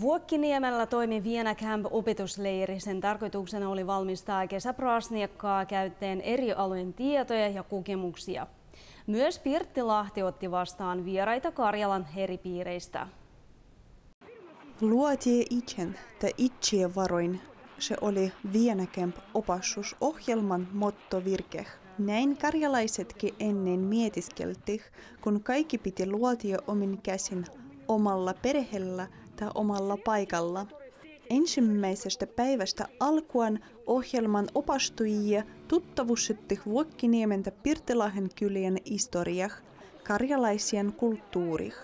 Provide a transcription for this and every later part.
Vuokkiniemellä toimi Vienna Camp opetusleiri. Sen tarkoituksena oli valmistaa kesäprasniekkaa käyttäen eri alojen tietoja ja kokemuksia. Myös Pirttilahti otti vastaan vieraita Karjalan eri piireistä. Luotie itsen tai itsien varoin. Se oli Vienna Camp opassusohjelman mottovirke. Näin karjalaisetkin ennen mietiskelti, kun kaikki piti luotia omin käsin omalla perheellä tai omalla paikalla. Ensimmäisestä päivästä alkuun ohjelman opastujia tuttavuusetti Vuokkiniementä Pirtilahden kylien historiah, karjalaisien kulttuurih.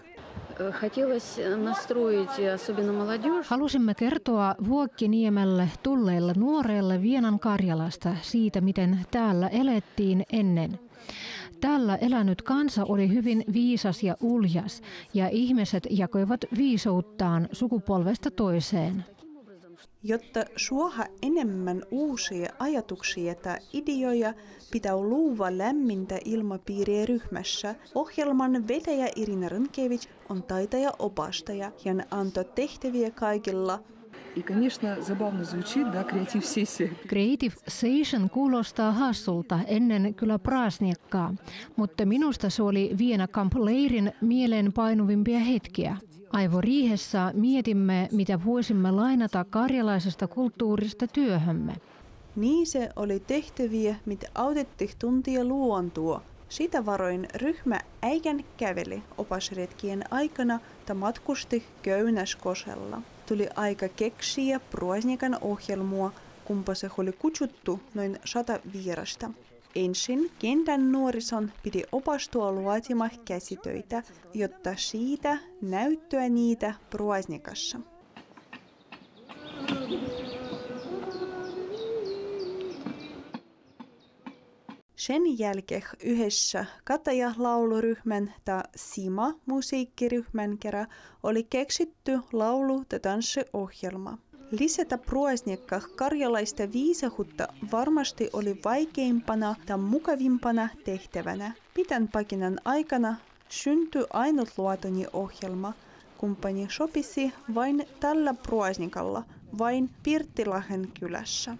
Halusimme kertoa Vuokkiniemelle tulleille nuorelle Vienan Karjalasta siitä, miten täällä elettiin ennen. Täällä elänyt kansa oli hyvin viisas ja uljas, ja ihmiset jakoivat viisouttaan sukupolvesta toiseen. Jotta suoha enemmän uusia ajatuksia tai ideoja, pitää luuva lämmintä ilmapiiriä ryhmässä. Ohjelman vetäjä Irina Rynkevich on taitaja opastaja ja antoi tehtäviä kaikilla И, конечно, забавно звучит, да, Creative Session. Creative Session kuulostaa hassulta ennen kyllä praasniekkaa, mutta minusta se oli Vienna Camp Leirin mieleen painuvimpia hetkiä. Aivo Riihessä mietimme, mitä voisimme lainata karjalaisesta kulttuurista työhömme. Niin se oli tehtäviä, mitä autettiin tuntia luontua. Sitä varoin ryhmä äikän käveli opasretkien aikana ta matkusti Köynäskosella. Tuli aika keksiä Pruasnikan ohjelmua, kumpa se oli kutsuttu noin sata vierasta. Ensin kentän nuorison piti opastua luotimaan käsitöitä, jotta siitä näyttöä niitä Pruasnikassa. Sen jälkeen yhdessä Kataja-lauluryhmän tai Sima-musiikkiryhmän kerran oli keksitty laulu- ja tanssiohjelma. Lisätä pruesniekka karjalaista viisahutta varmasti oli vaikeimpana tai mukavimpana tehtävänä. Pitän pakinan aikana syntyi ainutluotoni ohjelma, kumppani sopisi vain tällä pruesnikalla, vain Pirttilahen kylässä.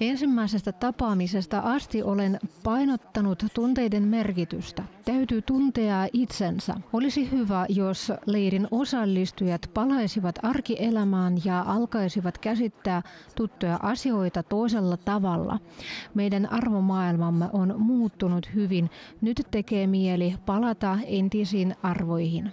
Ensimmäisestä tapaamisesta asti olen painottanut tunteiden merkitystä. Täytyy tuntea itsensä. Olisi hyvä, jos leirin osallistujat palaisivat arkielämään ja alkaisivat käsittää tuttuja asioita toisella tavalla. Meidän arvomaailmamme on muuttunut hyvin. Nyt tekee mieli palata entisiin arvoihin.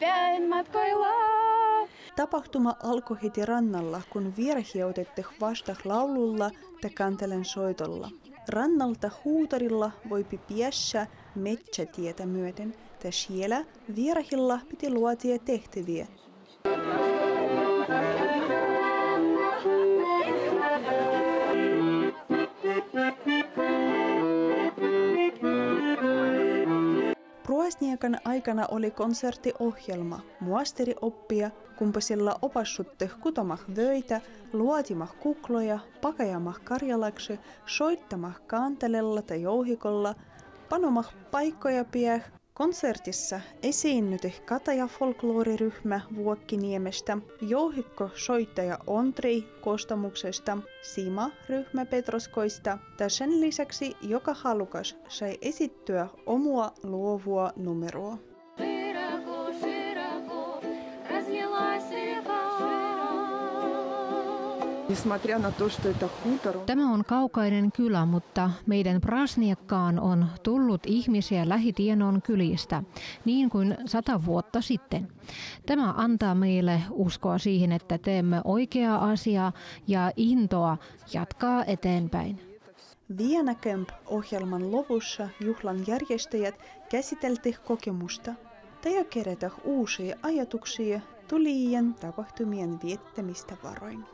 Päin. Tapahtuma alkoi heti rannalla, kun vierhi otettiin vasta laululla ja kantelen soitolla. Rannalta huutarilla voipi piessä metsätietä myöten, ja siellä vierahilla piti luotia tehtäviä. Pruasniekan aikana oli konserttiohjelma, muasterioppia, kumpa sillä opassutte kutomah vöitä, luotimah kukloja, pakajamah karjalaksi, soittamah kantelella tai jouhikolla, panomah paikkoja pieh, Konsertissa esiinnyte Kataja folklooriryhmä Vuokkiniemestä, jouhikko soittaja Ontrei Kostamuksesta, Sima ryhmä Petroskoista ja sen lisäksi joka halukas sai esittyä omua luovua numeroa. Tämä on kaukainen kylä, mutta meidän Prasniakkaan on tullut ihmisiä lähitienon kylistä, niin kuin sata vuotta sitten. Tämä antaa meille uskoa siihen, että teemme oikeaa asiaa ja intoa jatkaa eteenpäin. Vienna Camp-ohjelman lopussa juhlan järjestäjät käsiteltiin kokemusta ja kerätä uusia ajatuksia tulijan tapahtumien viettämistä varoin.